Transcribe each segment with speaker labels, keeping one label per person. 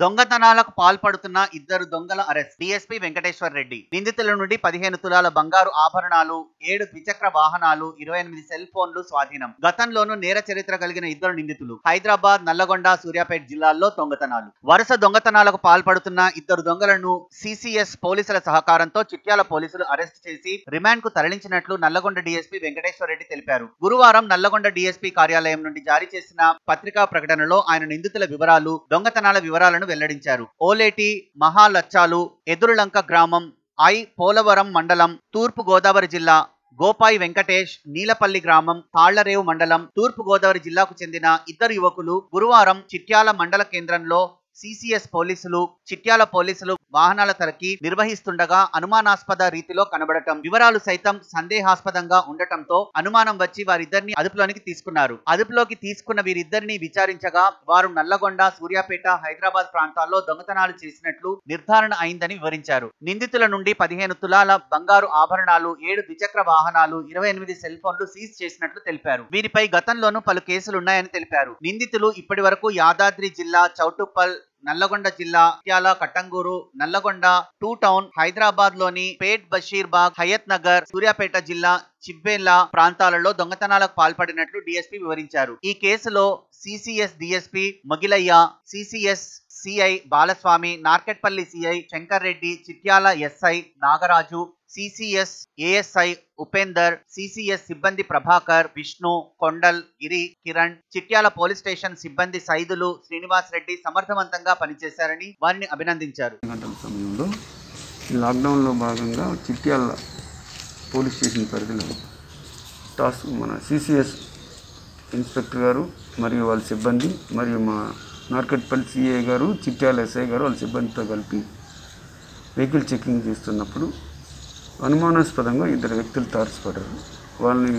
Speaker 1: దొంగతనాలకు పాల్పడుతున్న ఇద్దరు దొంగల అరెస్ట్. డిఎస్పీ వెంకటేశ్వర్ రెడ్డి. నిందితుల నుండి పదిహేను తులాల బంగారు ఆభరణాలు ఏడు ద్విచక్ర వాహనాలు ఇరవై ఎనిమిది సెల్ ఫోన్లు స్వాధీనం. గతంలోనూ నేర చరిత్ర కలిగిన ఇద్దరు నిందితులు. హైదరాబాద్ నల్లగొండ సూర్యాపేట జిల్లాల్లో దొంగతనాలు. వరుస దొంగతనాలకు పాల్పడుతున్న ఇద్దరు దొంగలను సిసిఎస్ పోలీసుల సహకారంతో చిట్యాల పోలీసులు అరెస్ట్ చేసి రిమాండ్కు తరలించినట్లు నల్లగొండ డిఎస్పీ వెంకటేశ్వర రెడ్డి తెలిపారు. గురువారం నల్లగొండ డిఎస్పీ కార్యాలయం నుండి జారీ చేసిన పత్రికా ప్రకటనలో ఆయన నిందితుల వివరాలు దొంగతనాల వివరాలను వెల్లడించారు. ఓలేటి మహాలచ్చాలు ఎదురులంక గ్రామం ఐ పోలవరం మండలం తూర్పు గోదావరి జిల్లా గోపాయి వెంకటేష్ నీలపల్లి గ్రామం తాళ్ళరేవు మండలం తూర్పు గోదావరి జిల్లాకు చెందిన ఇద్దరు యువకులు గురువారం చిట్యాల మండల కేంద్రంలో సిసిఎస్ పోలీసులు చిట్యాల పోలీసులు వాహనాల తరకి నిర్వహిస్తుండగా అనుమానాస్పద రీతిలో కనబడటం వివరాలు సైతం సందేహాస్పదంగా ఉండటంతో అనుమానం వచ్చి వారిద్దరిని అదుపులోనికి తీసుకున్నారు. అదుపులోకి తీసుకున్న వీరిద్దరిని విచారించగా వారు నల్లగొండ సూర్యాపేట హైదరాబాద్ ప్రాంతాల్లో దొంగతనాలు చేసినట్లు నిర్ధారణ అయిందని వివరించారు. నిందితుల నుండి పదిహేను తులాల బంగారు ఆభరణాలు ఏడు ద్విచక్ర వాహనాలు ఇరవై ఎనిమిది సెల్ ఫోన్లు సీజ్ చేసినట్లు తెలిపారు. వీరిపై గతంలోనూ పలు కేసులున్నాయని తెలిపారు. నిందితులు ఇప్పటి వరకు యాదాద్రి జిల్లా చౌటుప్పల్ నల్లగొండ జిల్లా ముత్యాల కట్టంగూరు నల్లగొండ టూ టౌన్ హైదరాబాద్లోని పేట్ బషీర్బాగ్ హయత్ నగర్ సూర్యాపేట జిల్లా చిబ్బేల్లా ప్రాంతాలలో దొంగతనాలకు పాల్పడినట్లు డీఎస్పీ వివరించారు. ఈ కేసులో CCS DSP Mogilayya CCS CI Balaswamy Narketpally CI Shankar Reddy Chityala SI Nagaraju CCS ASI Upender CCS సిబ్బంది ప్రభాకర్ విష్ణు కొండల్ గిరి కిరణ్ చిట్యాల పోలీస్ స్టేషన్ సిబ్బంది సైదులు శ్రీనివాస్ రెడ్డి సమర్థవంతంగా పనిచేశారని వారిని అభినందించారు.
Speaker 2: గంటల సమయంలో లాక్డౌన్లో భాగంగా చిట్యాల పోలీస్ స్టేషన్ పరిధిలో టాస్క్ మన సిసిఎస్ ఇన్స్పెక్టర్ గారు మరియు వాళ్ళ సిబ్బంది మరియు మా నార్కట్పల్లి సిఏ గారు చిట్యాల ఎస్ఐ గారు వాళ్ళ సిబ్బందితో కలిపి వెహికల్ చెకింగ్ చేస్తున్నప్పుడు అనుమానాస్పదంగా ఇద్దరు వ్యక్తులు తారసపడ్డారు. వాళ్ళని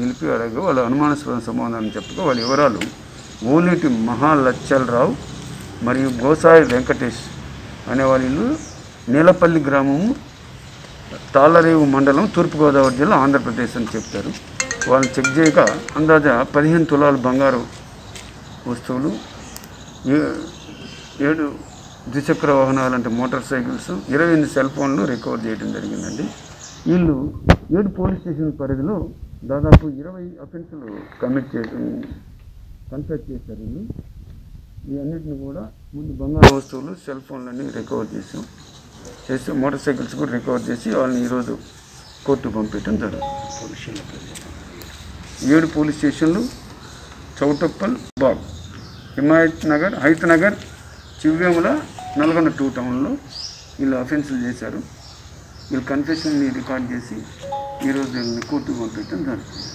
Speaker 2: నిలిపి అడగ వాళ్ళ అనుమానాస్పద సమాధానం చెప్పగా వాళ్ళ వివరాలు ఓలేటి మహాలచ్చలరావు మరియు గోసాయి వెంకటేష్ అనే వాళ్ళ ఇల్లు నీలపల్లి గ్రామము తాళ్ళరేవు మండలం తూర్పుగోదావరి జిల్లా ఆంధ్రప్రదేశ్ అని చెప్తారు. వాళ్ళని చెక్ చేయగా అందాజ పదిహేను తులాలు బంగారు వస్తువులు ఏడు ద్విచక్ర వాహనాలు అంటే మోటార్ సైకిల్స్ ఇరవై ఎనిమిది సెల్ ఫోన్లు రికవర్ చేయడం జరిగిందండి. వీళ్ళు ఏడు పోలీస్ స్టేషన్ పరిధిలో దాదాపు ఇరవై అఫెన్సులు కమిట్ చేయడం కన్ఫెక్ట్ చేశారు వీళ్ళు. ఈ కూడా ముందు బంగారు వస్తువులు సెల్ ఫోన్లన్నీ రికవర్ చేసాం. చేసి మోటార్ సైకిల్స్ కూడా రికవర్ చేసి వాళ్ళని ఈరోజు కోర్టు పంపించడం జరుగుతుంది. ఏడు పోలీస్ స్టేషన్లు చౌటప్పల్ బాగ్. హిమాయత్ నగర్ హైత్ నగర్ చివ్వేముల నల్గొండ టూ టౌన్లో వీళ్ళు అఫెన్సులు చేశారు. వీళ్ళు కన్ఫెషన్ని రికార్డ్ చేసి ఈరోజు వీళ్ళని కోర్టుకు పంపించడం జరుగుతుంది.